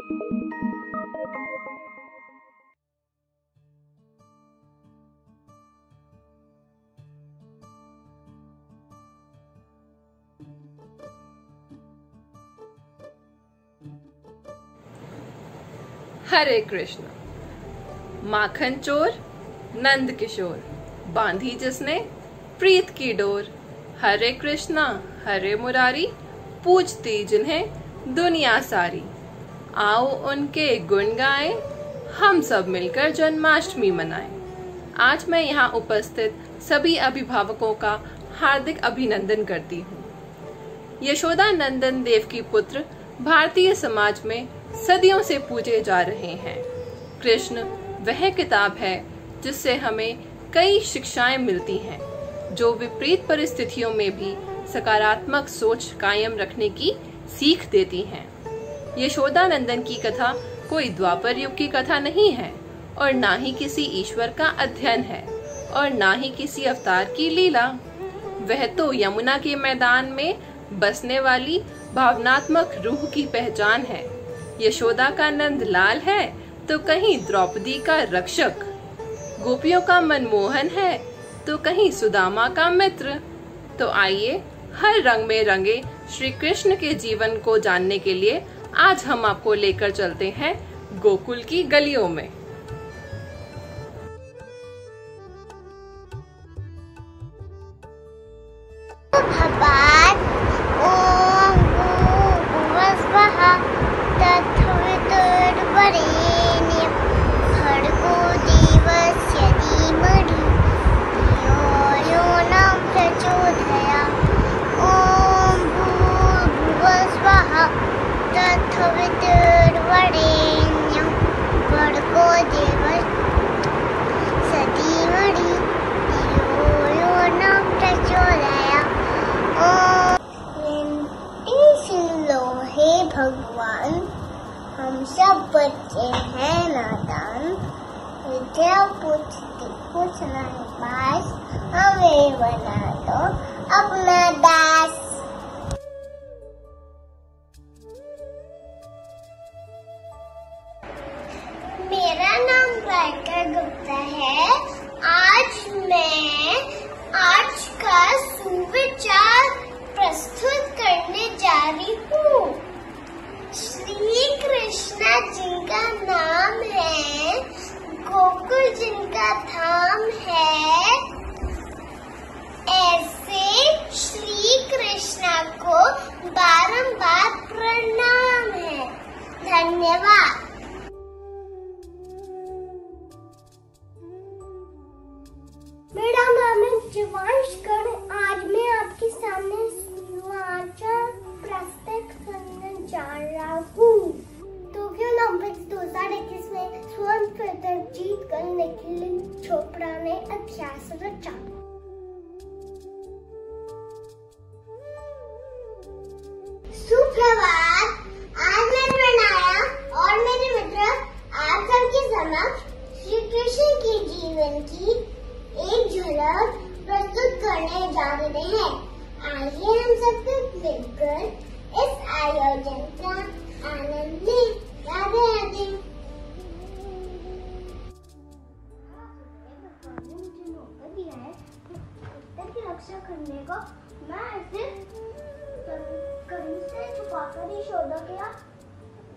हरे कृष्ण। माखन चोर, नंद किशोर। बांधी जिसने, प्रीत की डोर। हरे कृष्णा, हरे मुरारी, पूजती जिन्हें दुनिया सारी। आओ उनके गुण गाएँ, हम सब मिलकर जन्माष्टमी मनाएँ। आज मैं यहाँ उपस्थित सभी अभिभावकों का हार्दिक अभिनंदन करती हूँ। यशोदा नंदन देव की पुत्र भारतीय समाज में सदियों से पूजे जा रहे हैं। कृष्ण वह किताब है जिससे हमें कई शिक्षाएँ मिलती हैं, जो विपरीत परिस्थितियों में भी सकारात्मक सोच कायम रखने की सीख देती हैं। यशोदा नंदन की कथा कोई द्वापर युग की कथा नहीं है, और ना ही किसी ईश्वर का अध्ययन है, और ना ही किसी अवतार की लीला। वह तो यमुना के मैदान में बसने वाली भावनात्मक रूह की पहचान है। यशोदा का नंद लाल है तो कहीं द्रौपदी का रक्षक। गोपियों का मनमोहन है तो कहीं सुदामा का मित्र। तो आइए, हर रंग में रंगे श्री कृष्ण के जीवन को जानने के लिए आज हम आपको लेकर चलते हैं गोकुल की गलियों में। हम सब बच्चे हैं नादान विद्या पूछते कुछ नहीं पास हमें बना दो अपना दास धन्यवाद। जवांश आज मैं आपके सामने प्रस्तुत करने जा रहा हूँ। टोक्यो ओलंपिक्स दो हज़ार इक्कीस में स्वर्ण पदक जीत कर निखिल चोपड़ा ने रचा। सुप्रभात। करने को मैं ऐसे से छुपा कर यशोदा के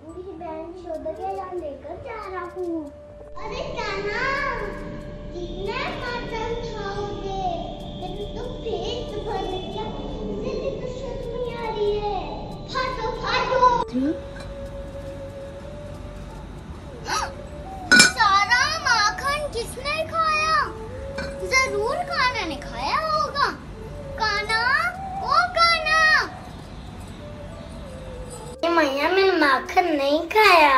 मेरी बहन यशोदा के यहाँ लेकर जा रहा हूँ। अरे कान्हा कितने मातम खाओगे? तेरे तो पेट भर तो आ रही है। सारा माखन नहीं खाया।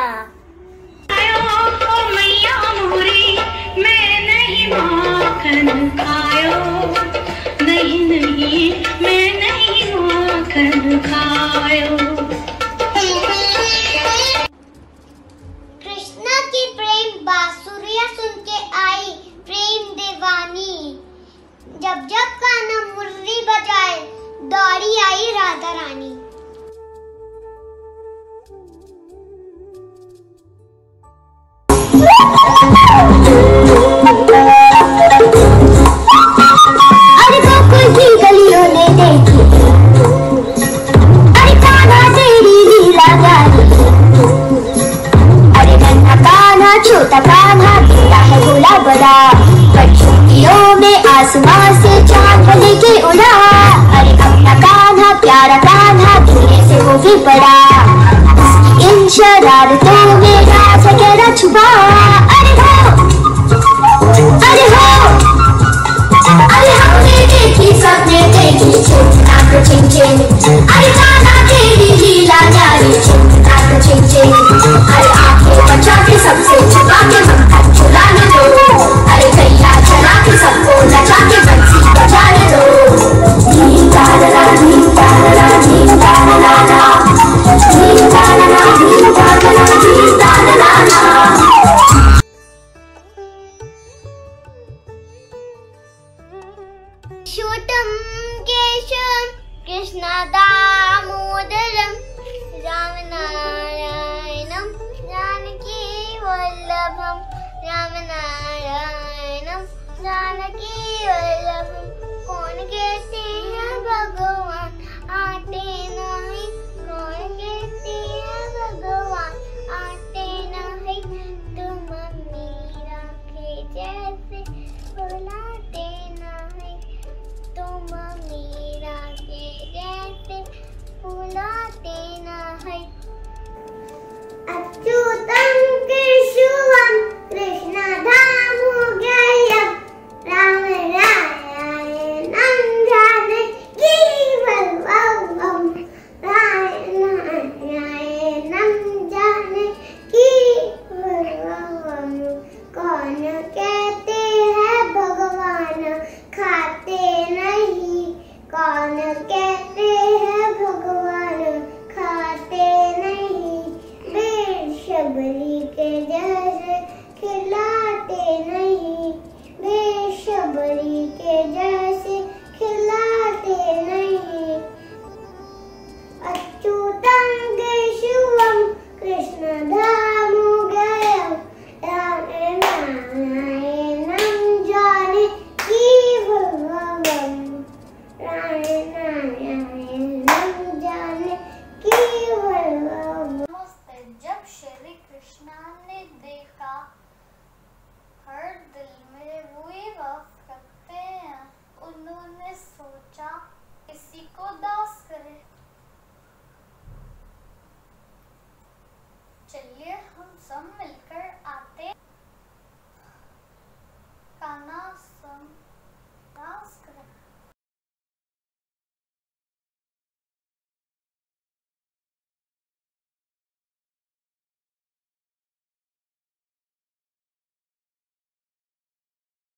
मैया मोरी मैं नहीं माखन खायो। नहीं नहीं मैं नहीं माखन खायो। जब जब काना मुरली बजाए दौड़ी आई राधा रानी। आसमान से चाँद लेके उड़ा। अरे अपना काना प्यारा काना धीरे से वो भी बड़ा। इन शरारत नबी के जहर खिलाते नहीं बेशबरी के जहर